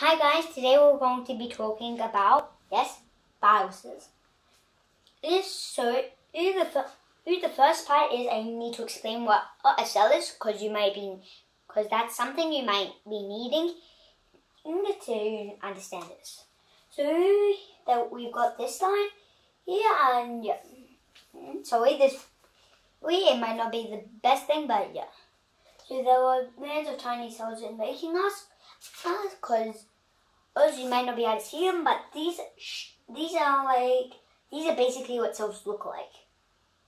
Hi guys, today we're going to be talking about, yes, viruses. So, the, the first part is I need to explain what a cell is because you might be, because that's something you might be needing in order to understand this. So that we've got this line here and yeah. Mm, sorry, this, we, it might not be the best thing, but yeah. So there were millions of tiny cells in making us, because us you might not be able to see them, but these these are like these are basically what cells look like.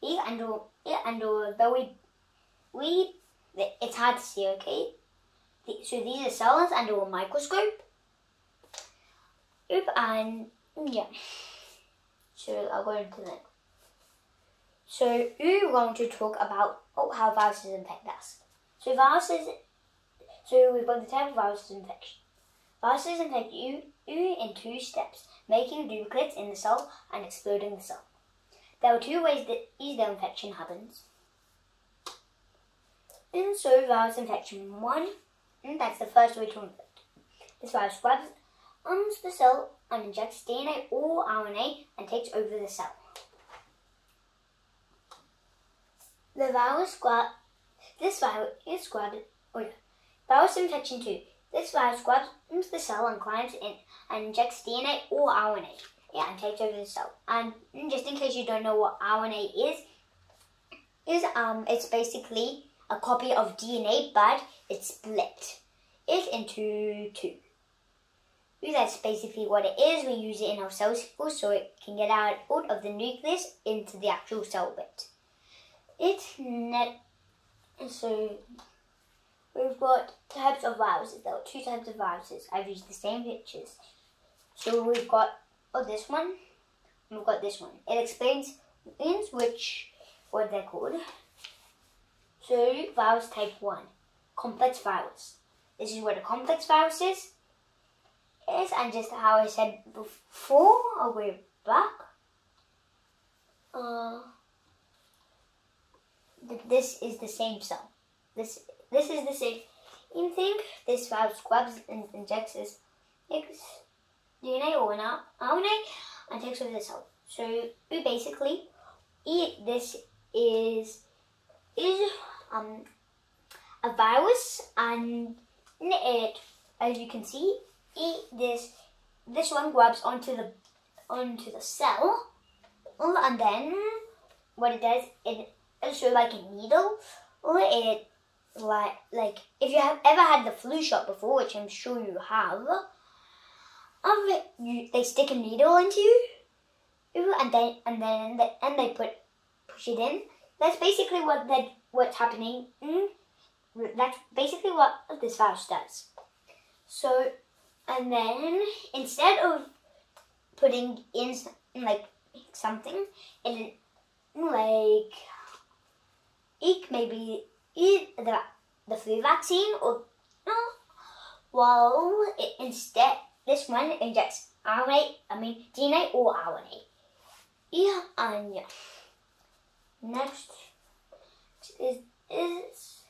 Yeah, and yeah, and though we we it's hard to see, okay. So these are cells under a microscope. Oop, and yeah. So I'll go into that. So we're going to talk about oh, how viruses infect us. So viruses, so we've got the type of virus infection. Viruses infect you, you in two steps, making duplicates in the cell and exploding the cell. There are two ways that either infection happens. And so virus infection one, and that's the first way to infect. This virus grabs onto the cell and injects DNA or RNA and takes over the cell. The virus grab this virus is grabbed oh yeah. Virus infection 2. This virus grabs into the cell and climbs in and injects DNA or RNA. Yeah, and takes over the cell. And just in case you don't know what RNA is, is um it's basically a copy of DNA but it's split it into two. That's basically what it is. We use it in our cell cycle so it can get out of the nucleus into the actual cell bit. It's net so we've got types of viruses. There are two types of viruses. I've used the same pictures. So we've got oh this one, we've got this one. It explains in which what they're called. So virus type one, complex virus. This is what a complex virus is. Is and just how I said before, I'll go back. Uh, this is the same cell. This this is the same thing. This virus grabs and injects this DNA or an RNA and takes over the cell. So we basically this is is um a virus and it as you can see eat this this one grabs onto the onto the cell and then what it does it so like a needle, it like like if you have ever had the flu shot before, which I'm sure you have, um, you, they stick a needle into you, and then and then they, and they put push it in. That's basically what that what's happening. Mm, that's basically what this virus does. So, and then instead of putting in like something, it like ik maybe the, the flu vaccine or no. Well, it, instead, this one injects RNA, I mean DNA or RNA. Yeah, and yeah. Next is is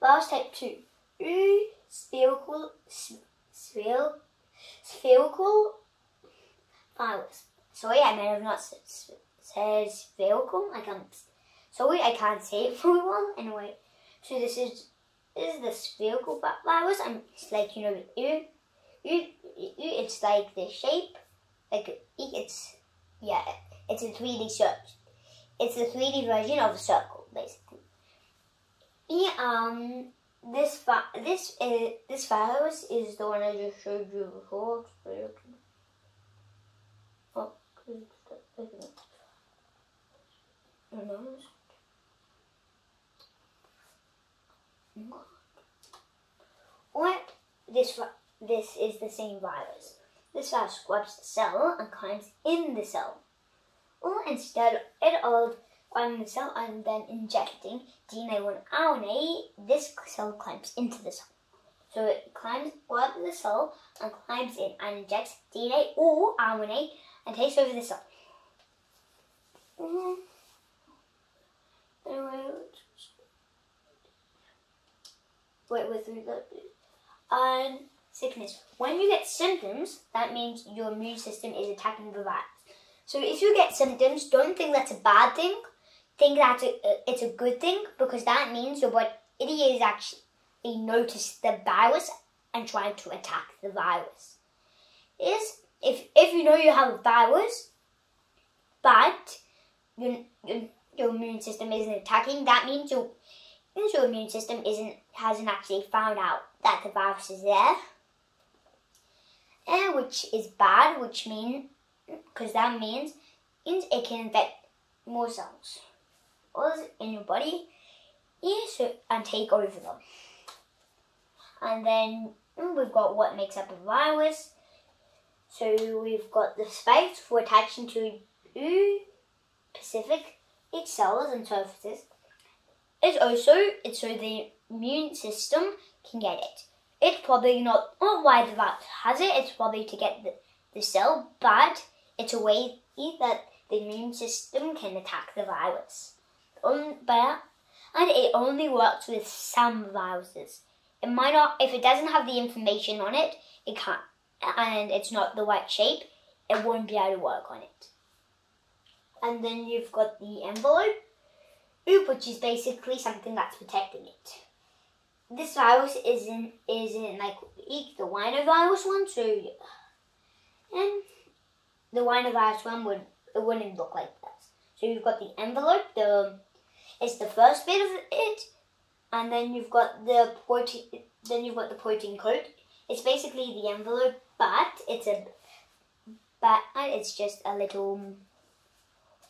virus type two. Spherical, spherical, spherical virus. Sorry, I may have not said vehicle. I can't. Sorry, I can't say it very well. Anyway, so this is this is the spherical virus, and it's like you know, it's like the shape, like it's yeah, it's a three D search. It's a three D version of a circle, basically. Yeah, um, this this is this virus is the one I just showed you before. This this is the same virus. This virus grabs the cell and climbs in the cell. Or instead of climbing the cell and then injecting DNA or RNA, this cell climbs into the cell. So it climbs grabs the cell and climbs in and injects DNA or RNA and takes over the cell. Mm-hmm. Anyway, Wait, with and sickness. When you get symptoms, that means your immune system is attacking the virus. So if you get symptoms, don't think that's a bad thing. Think that it's a good thing because that means your body is actually noticed the virus and trying to attack the virus. Is if if you know you have a virus, but your, your, your immune system isn't attacking, that means your your immune system isn't hasn't actually found out that the virus is there, and which is bad, which means because that means it can infect more cells or in your body and take over them. And then mm, we've got what makes up a virus. So we've got the spikes for attaching to specific cells and surfaces. It's also it's so the immune system can get it. It's probably not, not why the virus has it, it's probably to get the, the cell, but it's a way that the immune system can attack the virus. Um, but, and it only works with some viruses. It might not, if it doesn't have the information on it, it can't, and it's not the right shape, it won't be able to work on it. And then you've got the envelope, which is basically something that's protecting it. This virus isn't isn't like the virus one, so and the rhinovirus one would it wouldn't look like this. So you've got the envelope, the it's the first bit of it, and then you've got the protein. Then you've got the protein coat. It's basically the envelope, but it's a but it's just a little.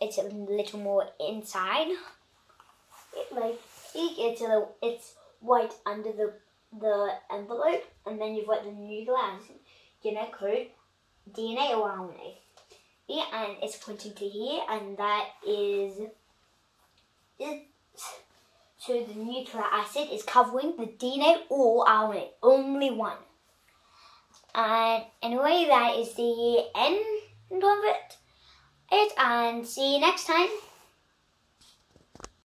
It's a little more inside. It, like it's a it's white under the the envelope, and then you've got the acid, genetic code, DNA or RNA. Yeah, and it's pointing to here, and that is it. So the nucleic acid is covering the DNA or RNA, only one. And anyway, that is the end of it. It and see you next time.